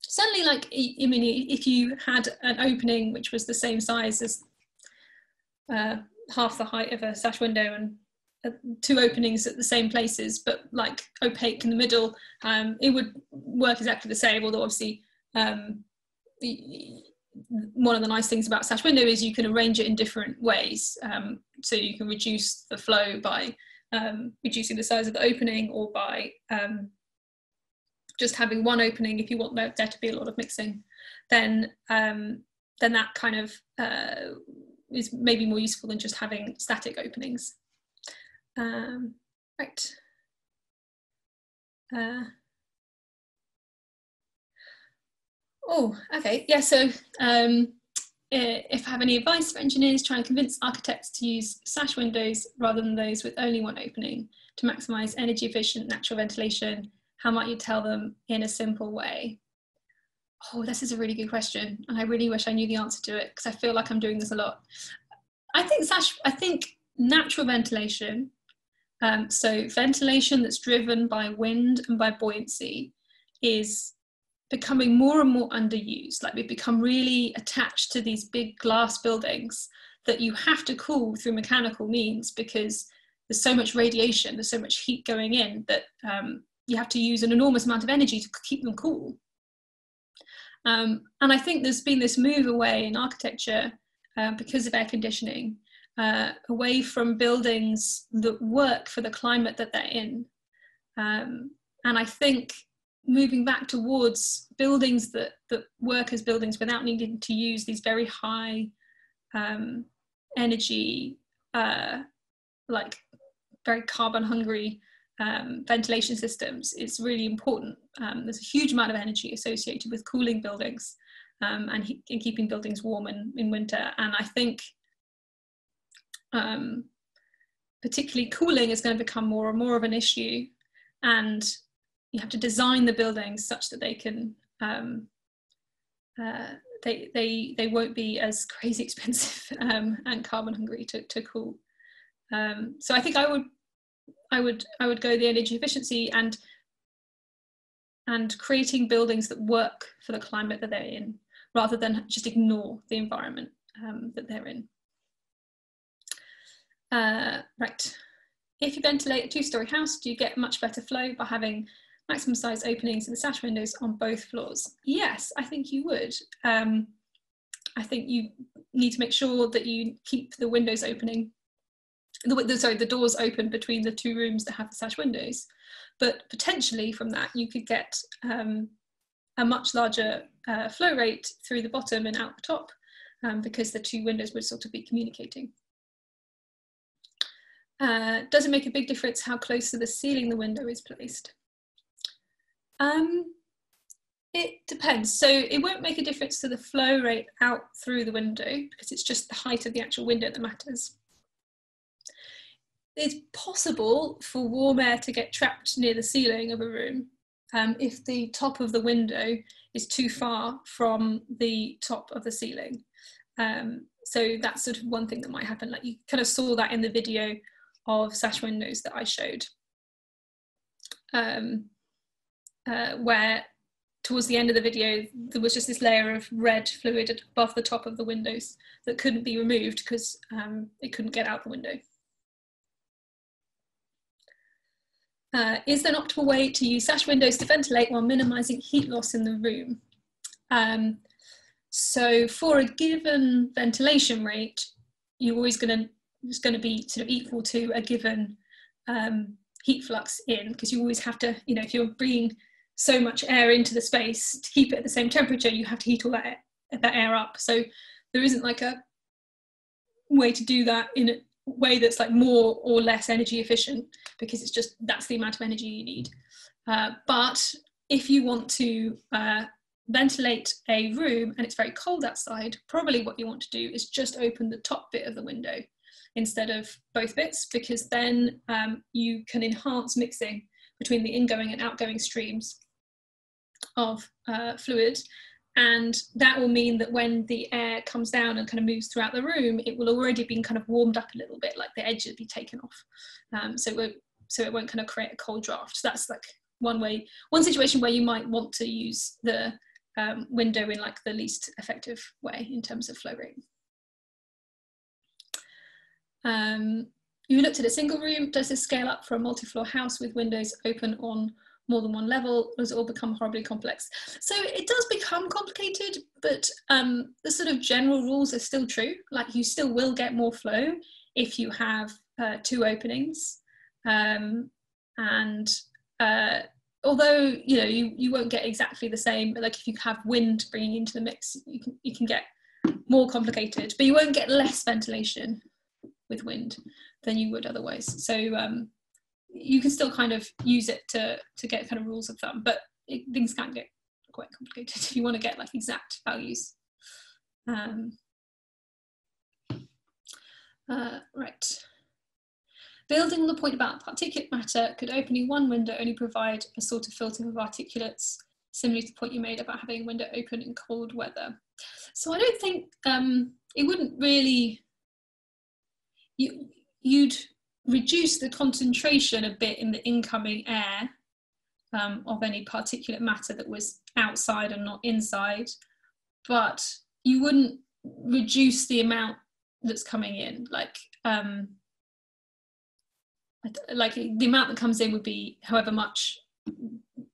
certainly like, I mean, if you had an opening which was the same size as uh, half the height of a sash window and two openings at the same places, but like opaque in the middle, um, it would work exactly the same, although obviously um, one of the nice things about sash window is you can arrange it in different ways. Um, so you can reduce the flow by um, reducing the size of the opening or by um, just having one opening if you want there, to be a lot of mixing, then um, then that kind of uh, is maybe more useful than just having static openings. Um, right. Uh, Oh, okay. Yeah, so um, if I have any advice for engineers try and convince architects to use sash windows rather than those with only one opening to maximize energy efficient natural ventilation, how might you tell them in a simple way? Oh, this is a really good question. And I really wish I knew the answer to it because I feel like I'm doing this a lot. I think sash, I think natural ventilation, um, so ventilation that's driven by wind and by buoyancy is becoming more and more underused. Like we've become really attached to these big glass buildings that you have to cool through mechanical means because there's so much radiation, there's so much heat going in that um, you have to use an enormous amount of energy to keep them cool. Um, and I think there's been this move away in architecture uh, because of air conditioning, uh, away from buildings that work for the climate that they're in. Um, and I think moving back towards buildings that, that work as buildings without needing to use these very high um, energy, uh, like very carbon hungry um, ventilation systems is really important. Um, there's a huge amount of energy associated with cooling buildings um, and, he, and, keeping buildings warm in, in winter. And I think um, particularly cooling is going to become more and more of an issue. And you have to design the buildings such that they can um, uh, they they they won't be as crazy expensive um, and carbon hungry to, to cool. Um, so I think I would I would I would go the energy efficiency and and creating buildings that work for the climate that they're in rather than just ignore the environment um, that they're in. Uh, right. If you ventilate a two-story house, do you get much better flow by having maximum size openings in the sash windows on both floors? Yes, I think you would. Um, I think you need to make sure that you keep the windows opening, the, the, sorry, the doors open between the two rooms that have the sash windows. But potentially from that, you could get um, a much larger uh, flow rate through the bottom and out the top. um, because the two windows would sort of be communicating. Uh, does it make a big difference how close to the ceiling the window is placed? Um, it depends. So it won't make a difference to the flow rate out through the window because it's just the height of the actual window that matters. It's possible for warm air to get trapped near the ceiling of a room um, if the top of the window is too far from the top of the ceiling. Um, so that's sort of one thing that might happen. Like you kind of saw that in the video of sash windows that I showed, um, uh, where towards the end of the video, there was just this layer of red fluid above the top of the windows that couldn't be removed because um, it couldn't get out the window. Uh, is there an optimal way to use sash windows to ventilate while minimizing heat loss in the room? Um, so for a given ventilation rate, you're always going to it's going to be sort of equal to a given um, heat flux in because you always have to, you know, if you're bringing so much air into the space to keep it at the same temperature you have to heat all that that air up. So there isn't like a way to do that in a way that's like more or less energy efficient because it's just that's the amount of energy you need. Uh, but if you want to uh, ventilate a room and it's very cold outside probably what you want to do is just open the top bit of the window instead of both bits because then um, you can enhance mixing between the ingoing and outgoing streams of uh, fluid. And that will mean that when the air comes down and kind of moves throughout the room it will already been kind of warmed up a little bit like the edge will be taken off. Um, so it won't, so it won't kind of create a cold draft. So that's like one way one situation where you might want to use the um, window in like the least effective way in terms of flow rate um, you looked at a single room. Does this scale up for a multi-floor house with windows open on more than one level? Does it all become horribly complex? So it does become complicated but um, the sort of general rules are still true. Like you still will get more flow if you have uh, two openings. Um, and uh, although you know you, you won't get exactly the same but like if you have wind bringing into the mix you can you can get more complicated but you won't get less ventilation with wind than you would otherwise so um, you can still kind of use it to to get kind of rules of thumb, but it, things can get quite complicated if you want to get like exact values. Um, uh, right. Building on the point about particulate matter, could opening one window only provide a sort of filter of particulates, similar to the point you made about having a window open in cold weather? So I don't think um, it wouldn't really, you, you'd reduce the concentration a bit in the incoming air um, of any particulate matter that was outside and not inside, but you wouldn't reduce the amount that's coming in. Like, um, like the amount that comes in would be however much,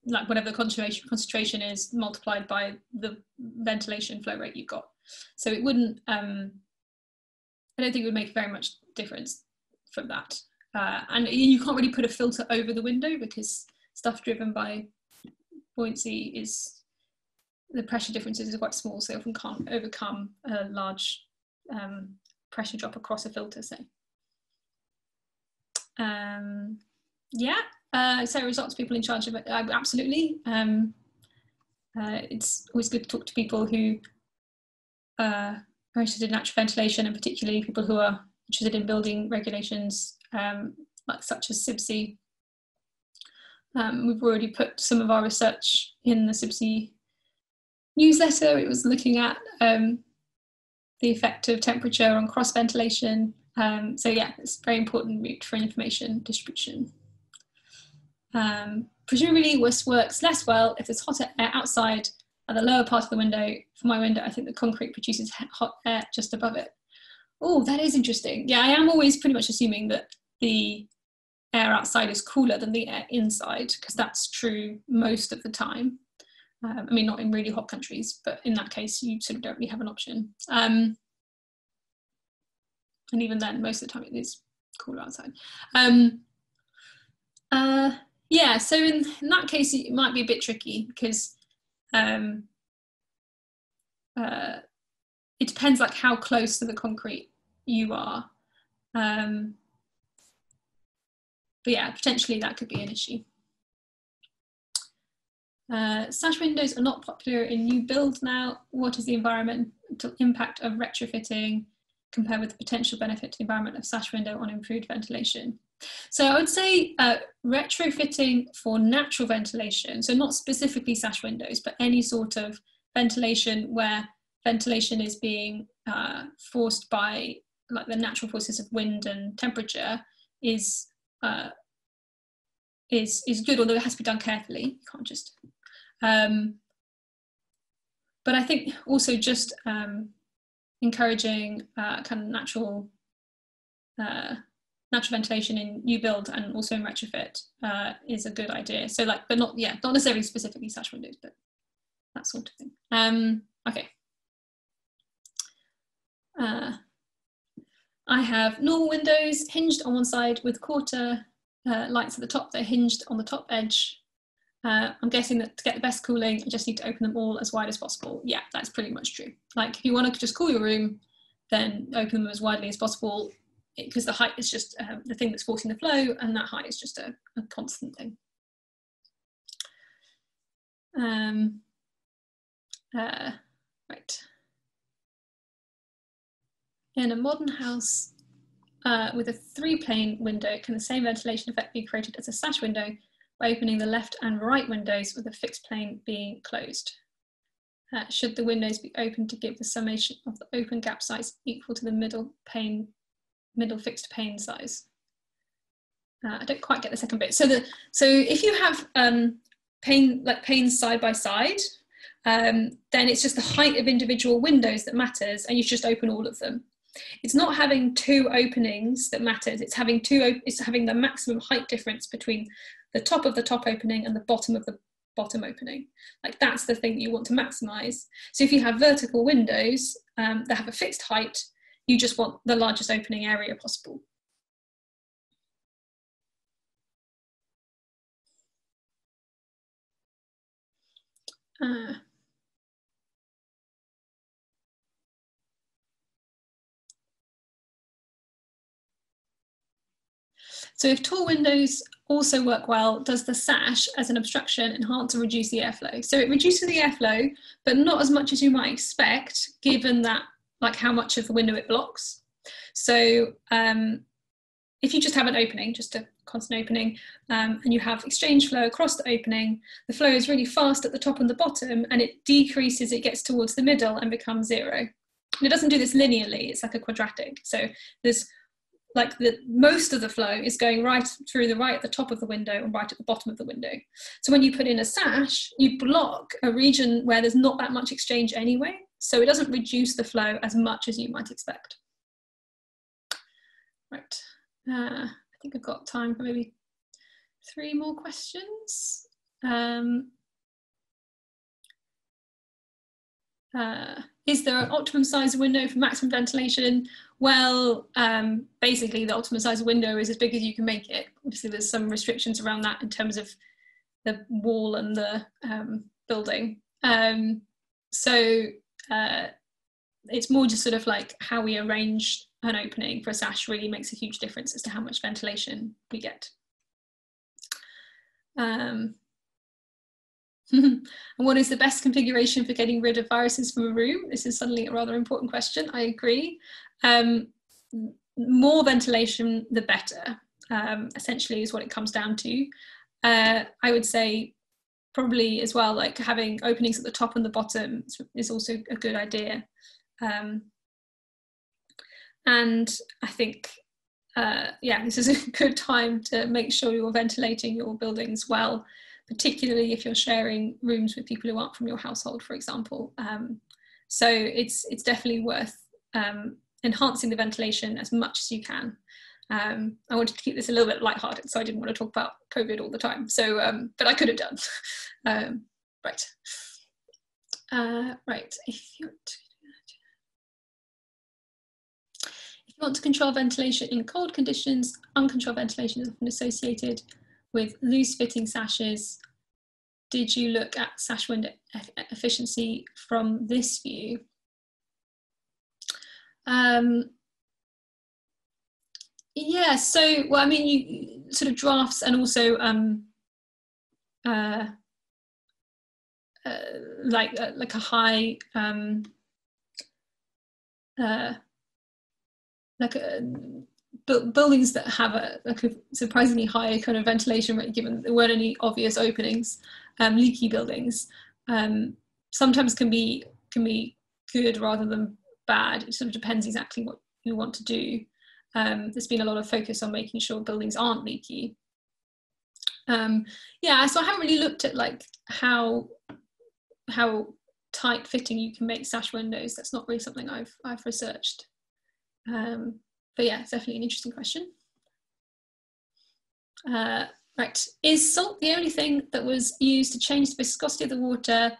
like whatever the concentration concentration is multiplied by the ventilation flow rate you've got. So it wouldn't. Um, I don't think it would make very much difference from that. Uh, and you can't really put a filter over the window because stuff driven by buoyancy is the pressure differences are quite small, so they often can't overcome a large um, pressure drop across a filter, say. Um, yeah, uh, so results people in charge of it, uh, absolutely. Um, uh, it's always good to talk to people who uh, are interested in natural ventilation and particularly people who are interested in building regulations um, like such as CIBSE. Um, we've already put some of our research in the CIBSE newsletter. It was looking at um, the effect of temperature on cross ventilation. Um, so yeah, it's a very important route for information distribution. Um, presumably this works less well if there's hotter air outside at the lower part of the window. For my window, I think the concrete produces hot air just above it. Oh, that is interesting. Yeah, I am always pretty much assuming that the air outside is cooler than the air inside, because that's true most of the time. Um, I mean, not in really hot countries, but in that case, you sort of don't really have an option. Um, and even then, most of the time, it is cooler outside. Um, uh, yeah, so in, in, that case, it might be a bit tricky because um, uh, it depends like how close to the concrete you are. Um, but yeah, potentially that could be an issue. Uh, sash windows are not popular in new builds now. What is the environmental impact of retrofitting compared with the potential benefit to the environment of sash window on improved ventilation? So I would say uh, retrofitting for natural ventilation, so not specifically sash windows, but any sort of ventilation where ventilation is being uh, forced by like the natural forces of wind and temperature is uh, is is good, although it has to be done carefully. You can't just. Um, but I think also just um, encouraging uh, kind of natural uh, natural ventilation in new build and also in retrofit uh, is a good idea. So like, but not yeah, not necessarily specifically sash windows, but that sort of thing. Um, okay. Uh, I have normal windows hinged on one side with quarter uh, lights at the top. They're hinged on the top edge. Uh, I'm guessing that to get the best cooling, I just need to open them all as wide as possible. Yeah, that's pretty much true. Like if you want to just cool your room, then open them as widely as possible because the height is just uh, the thing that's forcing the flow and that height is just a, a constant thing. Um, uh, right. In a modern house uh, with a three pane window, can the same ventilation effect be created as a sash window by opening the left and right windows with a fixed pane being closed? Uh, should the windows be open to give the summation of the open gap size equal to the middle pane, middle fixed pane size? Uh, I don't quite get the second bit. So the so if you have um, pane like panes side by side, um, then it's just the height of individual windows that matters, and you just open all of them. It's not having two openings that matters. It's having two. It's having the maximum height difference between the top of the top opening and the bottom of the bottom opening. Like that's the thing you want to maximize. So if you have vertical windows um, that have a fixed height, you just want the largest opening area possible. Uh, So if tall windows also work well, does the sash as an obstruction enhance or reduce the airflow? So it reduces the airflow, but not as much as you might expect, given that like how much of the window it blocks. So um, if you just have an opening, just a constant opening, um, and you have exchange flow across the opening, the flow is really fast at the top and the bottom, and it decreases, it gets towards the middle and becomes zero. And it doesn't do this linearly, it's like a quadratic. So there's like the most of the flow is going right through the right at the top of the window and right at the bottom of the window. So when you put in a sash, you block a region where there's not that much exchange anyway. So it doesn't reduce the flow as much as you might expect. Right, uh, I think I've got time for maybe three more questions. Um, uh, is there an optimum size window for maximum ventilation? Well, um, basically, the optimum size window is as big as you can make it. Obviously, there's some restrictions around that in terms of the wall and the um, building. Um, so uh, it's more just sort of like how we arrange an opening for a sash really makes a huge difference as to how much ventilation we get. Um, and what is the best configuration for getting rid of viruses from a room? This is suddenly a rather important question. I agree. Um, more ventilation, the better, um, essentially, is what it comes down to. Uh, I would say probably as well, like having openings at the top and the bottom is also a good idea. Um, and I think, uh, yeah, this is a good time to make sure you're ventilating your buildings well particularly if you're sharing rooms with people who aren't from your household, for example. Um, so it's it's definitely worth um, enhancing the ventilation as much as you can. Um, I wanted to keep this a little bit lighthearted, so I didn't want to talk about COVID all the time. So, um, but I could have done. Um, right, uh, right. If you if you want to control ventilation in cold conditions, uncontrolled ventilation is often associated with loose fitting sashes, did you look at sash window efficiency from this view? Um, yeah, so, well, I mean, you sort of drafts and also um, uh, uh, like uh, like a high um, uh, like a, buildings that have a, like a surprisingly high kind of ventilation rate, given there weren't any obvious openings, um, leaky buildings, um, sometimes can be can be good rather than bad. It sort of depends exactly what you want to do. Um, there's been a lot of focus on making sure buildings aren't leaky. Um, yeah, so I haven't really looked at like how how tight fitting you can make sash windows. That's not really something I've I've researched. Um, but yeah, it's definitely an interesting question. Uh, right, is salt the only thing that was used to change the viscosity of the water?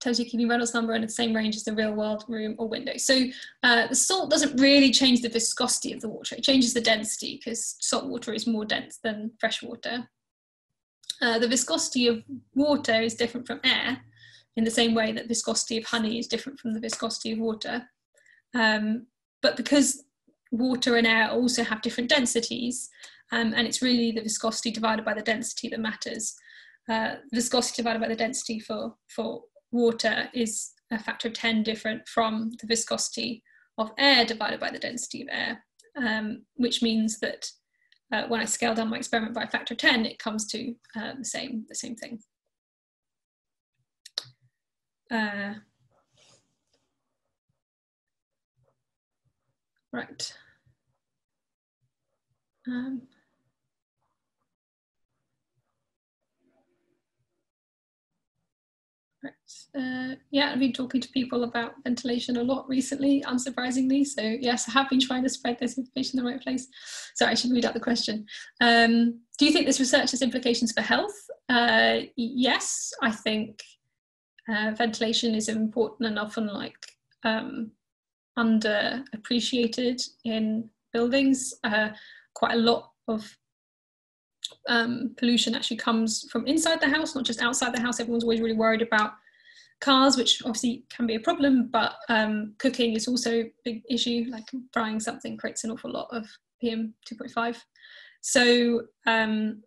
Tells you keeping Reynolds number in the same range as the real world room or window. So uh, the salt doesn't really change the viscosity of the water. It changes the density because salt water is more dense than fresh water. Uh, the viscosity of water is different from air in the same way that viscosity of honey is different from the viscosity of water. Um, but because water and air also have different densities, um, and it's really the viscosity divided by the density that matters. Uh, viscosity divided by the density for, for water is a factor of 10 different from the viscosity of air divided by the density of air, um, which means that uh, when I scale down my experiment by a factor of 10, it comes to uh, the, same, the same thing. Uh, right. Um, right. Uh, yeah, I've been talking to people about ventilation a lot recently, unsurprisingly. So yes, I have been trying to spread this information in the right place. So I should read out the question. Um, do you think this research has implications for health? Uh, yes, I think uh, ventilation is important and often like um, underappreciated in buildings. Uh, quite a lot of um, pollution actually comes from inside the house, not just outside the house. Everyone's always really worried about cars, which obviously can be a problem, but um, cooking is also a big issue. Like frying something creates an awful lot of PM 2.5. So um,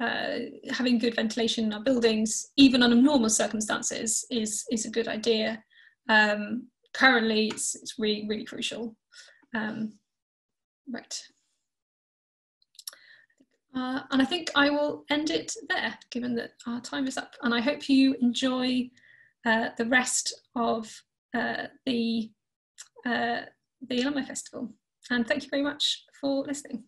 uh, having good ventilation in our buildings, even under normal circumstances, is is a good idea. Um, currently, it's it's really really crucial. Um, right. Uh, and I think I will end it there, given that our time is up. And I hope you enjoy uh, the rest of uh, the, uh, the Alumni Festival. And thank you very much for listening.